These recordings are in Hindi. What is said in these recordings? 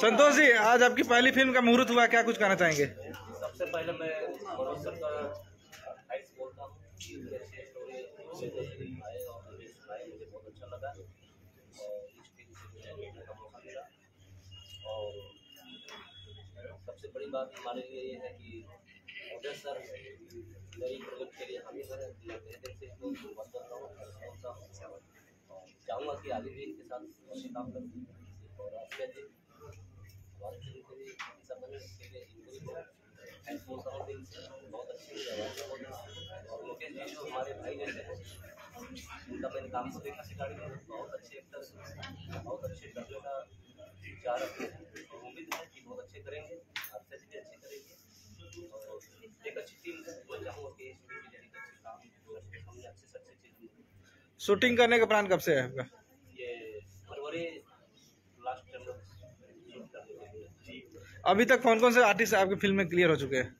संतोष जी, आज आपकी पहली फ़िल्म का मुहूर्त हुआ, क्या कुछ कहना चाहेंगे? सबसे पहले मैं अच्छी बड़ी बात हमारे लिए ये है कि सर नई प्रोजेक्ट के लिए हामी सर मैं तहे दिल से इनको धन्यवाद करता हूँ बोलता हूँ और चाहूँगा कि आगे भी इनके साथ अच्छे काम करूँ और आसिया जी हमारे फ़िल्म के लिए सब बने इसके लिए, इनको भी बहुत से अच्छी और मुकेश जी जो हमारे भाई जैसे हैं, उनका मैंने काम को देखा शिकारी में बहुत शूटिंग करने का प्लान कब से है आपका? अभी तक कौन कौन से आर्टिस्ट आपकी फ़िल्म में क्लियर हो चुके हैं?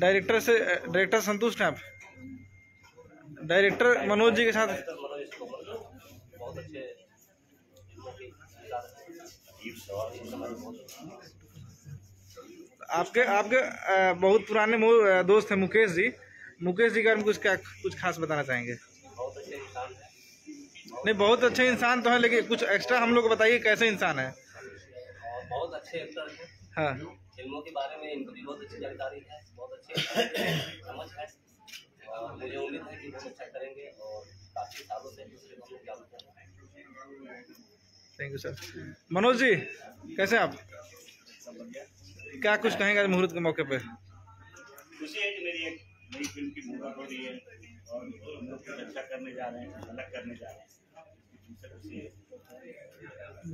डायरेक्टर से डायरेक्टर संतुष्ट हैं आप? डायरेक्टर मनोज जी के साथ डायरेक्टर मनोज तोमर जी बहुत अच्छे फ़िल्मों की कलाकार हैं और ये हमारे बहुत आपके आपके बहुत पुराने दोस्त हैं मुकेश जी। मुकेश जी के बारे में कुछ क्या कुछ खास बताना चाहेंगे? बहुत अच्छे इंसान हैं नहीं बहुत अच्छे इंसान तो हैं लेकिन कुछ एक्स्ट्रा हम लोग बताइए कैसे इंसान है। बहुत अच्छे एक्टर हैं। हाँ। फ़िल्मों के बारे में इनको भी बहुत अच्छी जानकारी है बहुत अच्छे समझ है। मुझे उम्मीद है कि बहुत अच्छा करेंगे और काफ़ी सालों से दूसरे को हैं thank you sir Manoj ji कैसे आप? क्या कुछ कहेंगे आज मुहूर्त के मौके पे? खुशी है कि मेरी एक नई फ़िल्म की मुहूर्त हो रही है और हम लोग कुछ अच्छा करने जा रहे हैं अलग करने जा रहे हैं।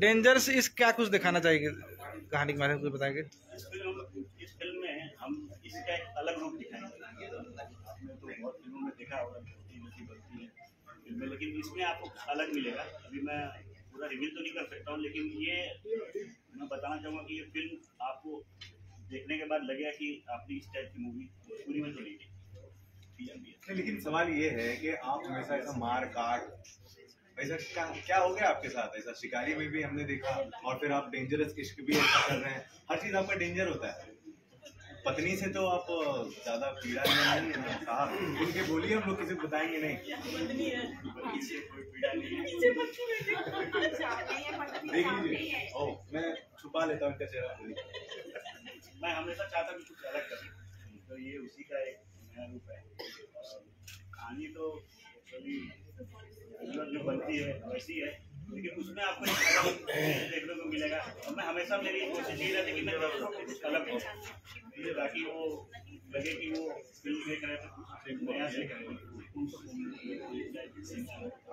डेंजर्स इस क्या कुछ दिखाना चाहिए कहानी के बारे में कुछ बताएँगे? इस फ़िल्म इस फ़िल्म में हम इसका एक अलग रूप दिखाएँगे। आपने तो बहुत फ़िल्मों में देखा होगा है लेकिन इसमें आपको अलग मिलेगा। अभी मैं पूरा रिवील तो नहीं कर सकता हूँ, लेकिन ये, मैं बताना चाहूँगा कि ये फ़िल्म आपको देखने के बाद लगेगा कि आपने इस टाइप की मूवी पूरी में तो लेकिन सवाल ये है कि आप हमेशा ऐसा मार काट, ऐसा क्या क्या हो गया आपके साथ? ऐसा शिकारी में भी हमने देखा, और फिर आप डेंजरस इश्क भी ऐसा कर रहे हैं। हर चीज़ आपका डेंजर होता है। पत्नी से तो आप ज़्यादा पीड़ा नहीं है ना साहब उनके बोलिए हम लोग किसी को बताएँगे नहीं। है। ओ मैं छुपा लेता हूँ इनका चेहरा मैं हमेशा चाहता हूँ कुछ अलग करें। तो ये उसी का एक नया रूप है। कहानी तो जो बनती है वैसी है। लेकिन उसमें आपको एक देखने को मिलेगा। और मैं हमेशा मेरी कोशिश यही रहती है कि मैं कुछ अलग हो ताकि वो लगे कि वो फ़िल्म देख रहे तो कुछ नया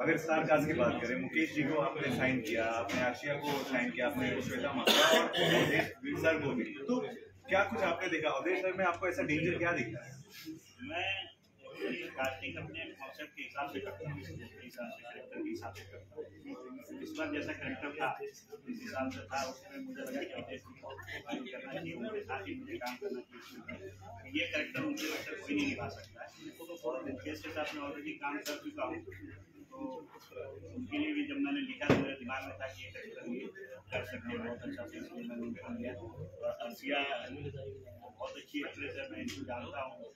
अगर स्टार कास्ट की बात करें मुकेश जी को आपने साइन किया आपने आशिया को साइन किया आपने श्वेता माता और अवधेश सर को भी। तो क्या कुछ आपने देखा? अवधेश सर में आपको ऐसा डेंजर क्या दिखा है? मैं कास्टिंग अपने कॉन्सेप्ट के हिसाब से करता हूँ हिसाब से करेक्टर के हिसाब से करता हूँ। इस बार जैसा करेक्टर था जिस हिसाब से था उसमें मुझे लगा कि साथ ही मुझे काम करना चाहिए ये करेक्टर उनके वक्त कोई नहीं निभा सकता है मुकेश के साथ मैं ऑलरेडी काम कर चुका हूँ तो उनके लिए भी जब मैंने लिखा तो मेरे दिमाग में था कि ये करेक्टर ये कर सकते हैं बहुत अच्छा से इसलिए मैंने उनको लिया और अर्सिया बहुत अच्छी एक्ट्रेस है मैं इनको जानता हूँ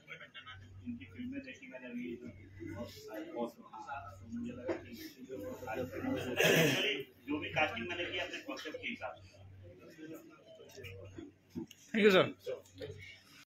इनकी फ़िल्में देखी मैंने अभी तो मुझे लगा कि जो भी कास्टिंग मैंने की अपने कॉन्सेप्ट के हिसाब से। Thank you sir